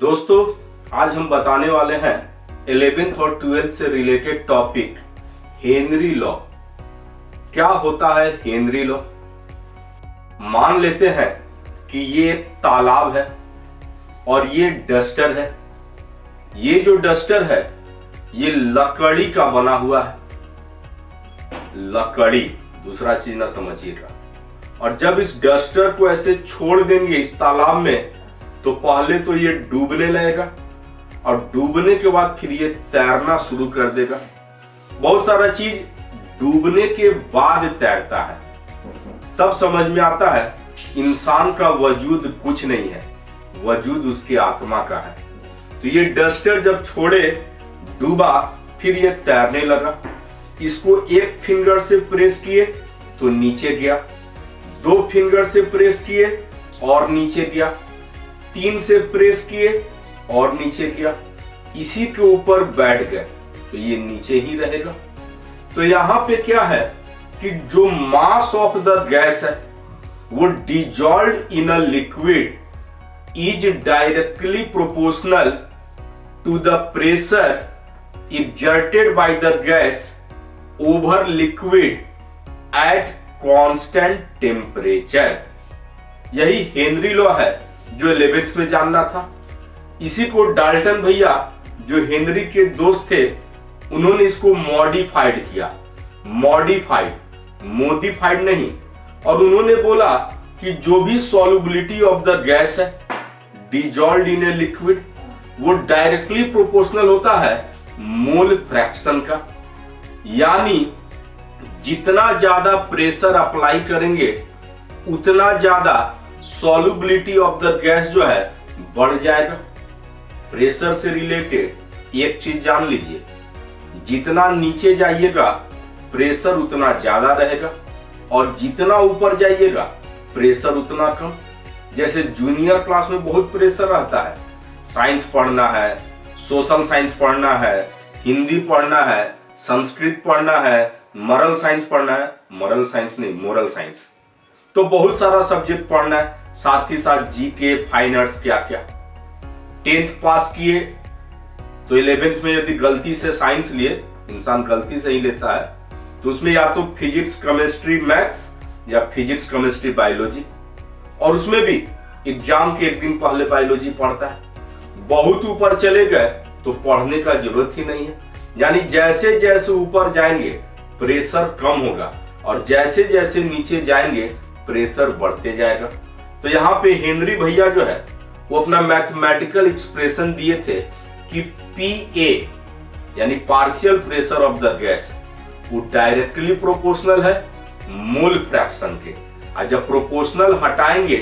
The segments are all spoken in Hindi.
दोस्तों, आज हम बताने वाले हैं इलेवेंथ और ट्वेल्थ से रिलेटेड टॉपिक हेनरी लॉ क्या होता है हेनरी लॉ मान लेते हैं कि ये तालाब है और ये डस्टर है। ये जो डस्टर है, ये लकड़ी का बना हुआ है। लकड़ी, दूसरा चीज़ ना समझिएगा। और जब इस डस्टर को ऐसे छोड़ देंगे, इस तालाब में तो पहले तो ये डूबने लगेगा और डूबने के बाद फिर ये तैरना शुरू कर देगा। बहुत सारा चीज़ डूबने के बाद तैरता है। तब समझ में आता है, इंसान का वजूद कुछ नहीं है, वजूद उसके आत्मा का है। तो ये डस्टर जब छोड़े, डूबा, फिर ये तैरने लगा। इसको एक फिंगर से प्रेस किए तो नीचे गया। दो फिंगर से प्रेस किए और नीचे गया। तीन से प्रेस किए और नीचे किया। इसी के ऊपर बैठ गए। तो ये नीचे ही रहेगा। तो यहाँ पे क्या है कि जो मास ऑफ़ द गैस है, वो dissolve in a liquid is directly proportional to the pressure exerted by the gas over liquid at constant temperature यही हेनरी लॉ है। जो इलेवेंथ में जानना था। इसी को डाल्टन भैया, जो हेनरी के दोस्त थे, उन्होंने इसको मॉडिफाइड किया। मॉडिफाइड मोडिफाइड नहीं। और उन्होंने बोला कि जो भी सॉल्युबिलिटी ऑफ़ द गैस है डिजॉल्व इन ए लिक्विड वो डायरेक्टली प्रोपोर्शनल होता है मोल फ्रैक्शन का। यानी जितना ज़्यादा प्रेशर अप्लाई करेंगे, उतना ज़्यादा सॉल्युबिलिटी ऑफ़ द गैस जो है, बढ़ जाएगा। प्रेशर से रिलेटेड एक चीज़ जान लीजिए। जितना नीचे जाइएगा प्रेशर उतना ज़्यादा रहेगा। और जितना ऊपर जाइएगा प्रेशर उतना कम। जैसे जूनियर क्लास में बहुत प्रेशर रहता है। साइंस पढ़ना है सोशल साइंस पढ़ना है, हिंदी पढ़ना है, संस्कृत पढ़ना है मरल साइंस पढ़ना है। मरल साइंस नहीं मोरल साइंस तो बहुत सारा सब्जेक्ट पढ़ना है, साथ ही साथ जी के फाइन आर्ट्स क्या क्या। टेंथ पास किए तो इलेवेंथ में यदि गलती से साइंस लिए, इंसान गलती से ही लेता है तो उसमें या तो फिजिक्स केमिस्ट्री मैथ्स या फिजिक्स केमिस्ट्री बायोलॉजी और उसमें भी एग्ज़ाम के एक दिन पहले बायोलॉजी पढ़ता है। बहुत ऊपर चले गए तो पढ़ने का ज़रूरत ही नहीं है। यानी जैसे जैसे ऊपर जाएँगे प्रेशर कम होगा और जैसे जैसे नीचे जाएँगे प्रेशर बढ़ते जाएगा। तो यहाँ पे हेनरी भैया जो है, वो अपना मैथमेटिकल एक्सप्रेशन दिए थे कि पी ए यानी partial pressure of the gas वो डायरेक्टली प्रोपोर्शनल है मूल फ्रैक्शन के। और जब प्रोपोर्शनल हटाएँगे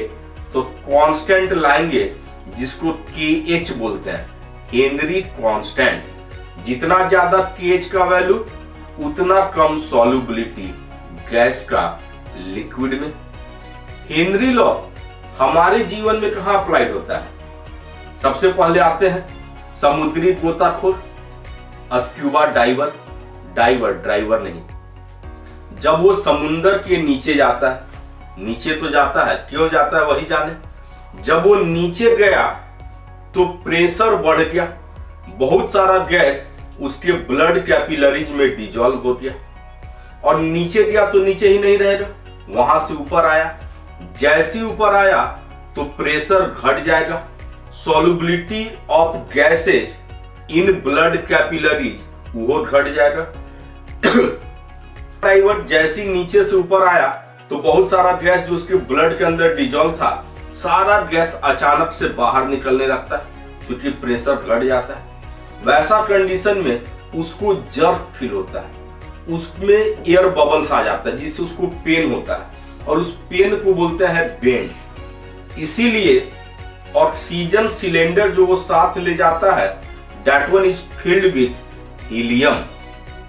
तो कांस्टेंट लाएँगे, जिसको के एच बोलते हैं। हेनरी कांस्टेंट जितना ज़्यादा के एच का वैल्यू उतना कम सॉल्युबिलिटी गैस का लिक्विड में। हेनरी लॉ हमारे जीवन में कहा अप्लाइड होता है? सबसे पहले आते हैं, समुद्री गोताखोर अस्क्यूबा डाइवर डाइवर, ड्राइवर नहीं। जब वो समुंदर के नीचे जाता है, नीचे तो जाता है, क्यों जाता है वही जाने। जब वो नीचे गया तो प्रेशर बढ़ गया, बहुत सारा गैस उसके ब्लड कैपिलरीज में डिजॉल्व हो गया। और नीचे गया तो नीचे ही नहीं रहेगा, वहाँ से ऊपर आया जैसे ऊपर आया तो प्रेशर घट जाएगा। Solubility of gases in blood capillaries वो घट जाएगा। ड्राइवर जैसे नीचे से ऊपर आया तो बहुत सारा गैस जो उसके ब्लड के अंदर डिजॉल्व था, सारा गैस अचानक से बाहर निकलने लगता है क्योंकि प्रेशर घट जाता है। वैसा कंडीशन में उसको जर्क फील होता है। उसमें एयर बबल्स आ जाता है, जिससे उसको पेन होता है। और उस पेन को बोलते हैं बेंड्स इसीलिए ऑक्सीजन सिलेंडर जो वो साथ ले जाता है that one is filled with helium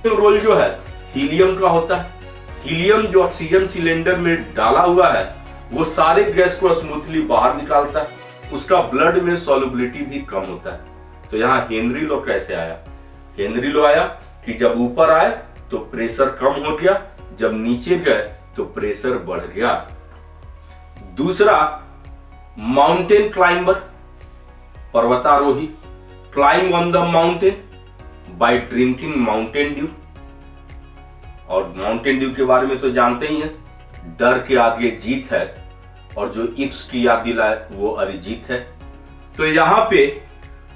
role जो है हीलियम का होता है। हीलियम जो ऑक्सीजन सिलेंडर में डाला हुआ है, वो सारे गैस को स्मूथली बाहर निकालता है। उसका ब्लड में सॉल्युबिलिटी भी कम होता है। तो यहाँ हेनरी लो कैसे आया? हेनरी लो आया कि जब ऊपर आए तो प्रेशर कम हो गया। जब नीचे गए तो प्रेशर बढ़ गया। दूसरा माउंटेन क्लाइंबर पर्वतारोही climb on the mountain by drinking Mountain Dew और माउंटेन ड्यू के बारे में तो जानते ही हैं, डर के आगे जीत है, और जो इक्स की याद दिलाए, वो अरिजीत है। तो यहाँ पे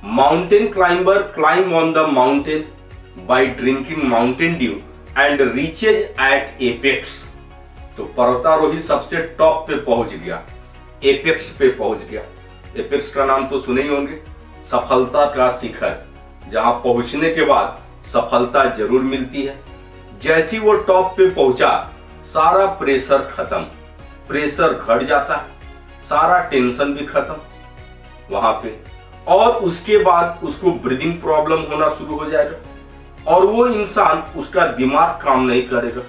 mountain climber climb on the mountain by drinking Mountain Dew and reaches at apex तो पर्वतारोही सबसे टॉप पे पहुँच गया। एपेक्स पे पहुँच गया। एपेक्स का नाम तो सुने ही होंगे। सफलता का शिखर, जहाँ पहुँचने के बाद सफलता ज़रूर मिलती है। जैसी वो टॉप पे पहुँचा, सारा प्रेशर खत्म। प्रेशर घट जाता है। सारा टेंशन भी खत्म। वहाँ पे। और उसके बाद उसको ब्रीदिंग प्रॉब्लम होना शुरू हो जाएगा। और वो इंसान उसका दिमाग काम नहीं करेगा।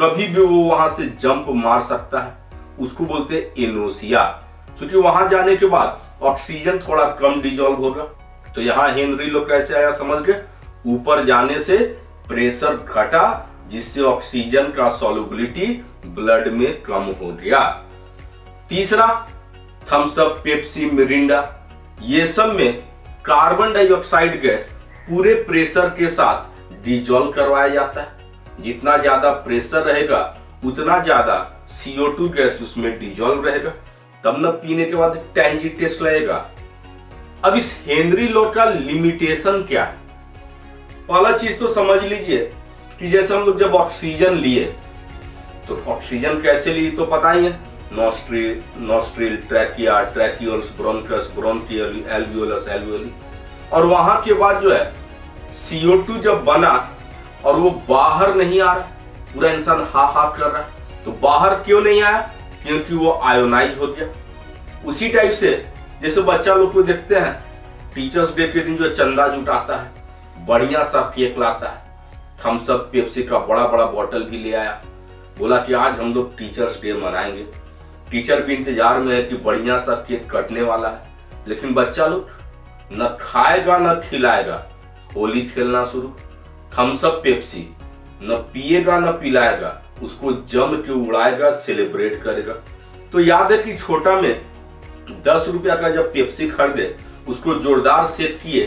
कभी भी वो वहाँ से जंप मार सकता है। उसको बोलते हैं एनोसिया। क्योंकि वहाँ जाने के बाद ऑक्सीजन थोड़ा कम डिजोल्व होगा। तो यहाँ हेनरी लोग कैसे आया समझ गए? ऊपर जाने से प्रेशर घटा, जिससे ऑक्सीजन का सॉल्युबिलिटी ब्लड में कम हो गया। तीसरा थम्सअप पेप्सी, मिरिंडा। ये सब में कार्बन डाइऑक्साइड गैस पूरे प्रेशर के साथ डिजोल्व करवाया जाता है। जितना ज़्यादा प्रेशर रहेगा, उतना ज़्यादा CO2 गैस उसमें डिजोल्व रहेगा। तब न पीने के बाद टैंजी टेस्ट लगेगा। अब इस हेनरी लो का लिमिटेशन क्या है? पहला चीज़ तो समझ लीजिए कि जैसे हम लोग जब ऑक्सीजन लिए तो ऑक्सीजन कैसे लिए तो पता ही है। Nostril nostril trachea tracheoles bronchus bronchioli alveolus alveoli और वहाँ के बाद जो है CO2 जब बना और वो बाहर नहीं आ रहा। पूरा इंसान हा हा कर रहा है। तो बाहर क्यों नहीं आया? क्योंकि वो आयोनाइज हो गया। उसी टाइप से, जैसे बच्चा लोग को देखते हैं टीचर्स डे के दिन जो चंदा जुटाता है, बढ़िया सा केक लाता है। थम्सअप पेप्सी का बड़ा बड़ा बॉटल भी ले आया। बोला कि आज हम लोग टीचर्स डे मनाएँगे। टीचर भी इंतज़ार में है कि बढ़िया सा केक कटने वाला है। लेकिन बच्चा लोग, न खाएगा, न खिलाएगा। होली खेलना शुरू। थम्सअप पेप्सी न पिएगा, न पिलाएगा, उसको जम के उड़ाएगा सेलिब्रेट करेगा। तो याद है कि छोटा में दस रुपया का जब पेप्सी खरीदे, उसको जोरदार सेट किए,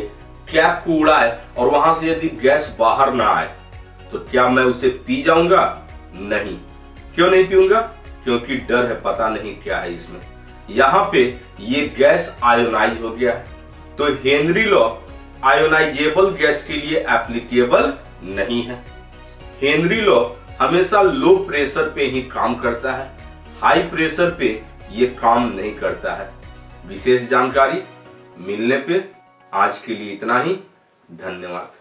कैप को उड़ाए और वहाँ से यदि गैस बाहर ना आए तो क्या मैं उसे पी जाऊँगा? नहीं। क्यों नहीं पीऊँगा? क्योंकि डर है, पता नहीं क्या है इसमें। यहाँ पे ये गैस आयोनाइज हो गया है। तो हेनरी लॉ आयोनाइजेबल गैस के लिए एप्लीकेबल नहीं है। हेनरी लॉ हमेशा लो प्रेशर पे ही काम करता है। हाई प्रेशर पे ये काम नहीं करता है। विशेष जानकारी मिलने पे आज के लिए इतना ही। धन्यवाद।